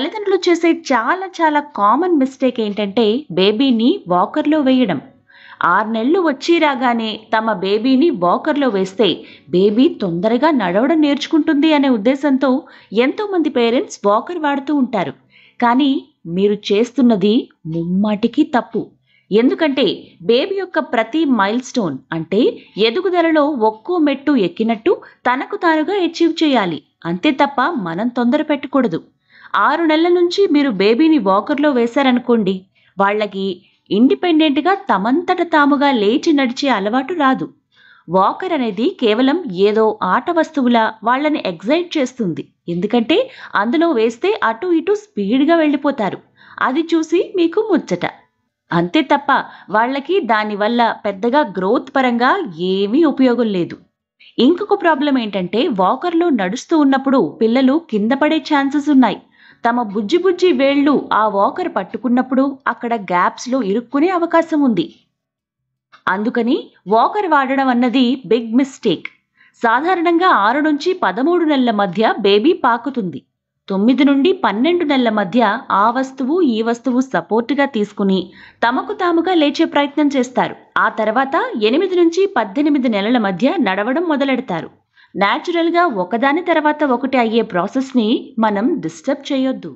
తల్లిదండ్రులు చేసే చాలా చాలా కామన్ మిస్టేక్ ఏంటంటే బేబీని వాకర్లో వేయడం. ఆరు నెలలు వచ్చి రాగానే తమ బేబీని వాకర్లో వేస్తే బేబీ తొందరగా నడవడం నేర్చుకుంటుంది అనే ఉద్దేశంతో ఎంతోమంది పేరెంట్స్ వాకర్ వాడుతూ ఉంటారు. కానీ మీరు చేస్తున్నది ముమ్మాటికి తప్పు. ఎందుకంటే బేబీ యొక్క ప్రతి మైల్ స్టోన్ అంటే ఎదుగుదలలో ఒక్కో మెట్టు ఎక్కినట్టు తనకు తానుగా అచీవ్ చేయాలి. అంతే తప్ప మనం తొందర పెట్టకూడదు ఆరు నెలల నుంచి మీరు బేబీని వాకర్లో వేశారనుకోండి వాళ్ళకి ఇండిపెండెంట్గా తమంతట తాముగా లేచి నడిచే అలవాటు రాదు. వాకర్ అనేది కేవలం ఏదో ఆట వస్తువులా వాళ్ళని ఎగ్జైట్ చేస్తుంది. ఎందుకంటే అందులో వేస్తే అటు ఇటు స్పీడ్గా వెళ్ళిపోతారు. అది చూసి మీకు ముచ్చట. అంతే తప్ప వాళ్ళకి దానివల్ల పెద్దగా గ్రోత్ పరంగా ఏమీ ఉపయోగం లేదు. ఇంకొక ప్రాబ్లం ఏంటంటే వాకర్లో నడుస్తూ ఉన్నప్పుడు పిల్లలు కింద పడే ఛాన్సెస్ ఉన్నాయి. తమ బుజ్జి బుజ్జి వేళ్ళు ఆ వాకర్ పట్టుకున్నప్పుడు అక్కడ గ్యాప్స్లో ఇరుక్కునే అవకాశం ఉంది. అందుకని వాకర్ వాడడం అన్నది బిగ్ మిస్టేక్. సాధారణంగా ఆరు నుంచి పదమూడు నెలల మధ్య బేబీ పాకుతుంది. తొమ్మిది నుండి పన్నెండు నెలల మధ్య ఆ వస్తువు ఈ వస్తువు సపోర్టుగా తీసుకుని తమకు తాముగా లేచే ప్రయత్నం చేస్తారు. ఆ తర్వాత ఎనిమిది నుంచి పద్దెనిమిది నెలల మధ్య నడవడం మొదలెడతారు. న్యాచురల్గా ఒకదాని తర్వాత ఒకటి అయ్యే ప్రాసెస్ని మనం డిస్టర్బ్ చేయొద్దు.